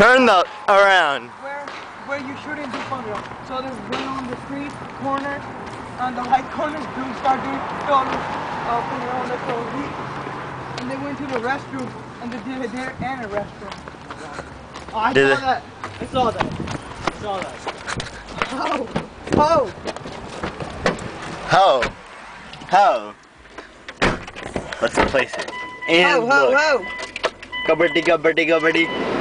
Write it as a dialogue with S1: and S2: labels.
S1: Turn the around.
S2: Where where you shouldn't do fun. So there's one on the street corner, on the light corner, dudes start doing all this uh, putting around the clothes. And they went to the restroom and they did it there and a restroom. Oh, I
S1: Did
S2: saw
S1: it?
S2: that. I saw that. I saw that. Ho! Ho!
S1: Ho. Ho. Let's place it. And
S2: ho, ho,
S1: look.
S2: ho.
S1: Gubbity gubbity gubbity.